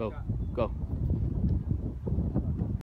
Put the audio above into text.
Go. Go.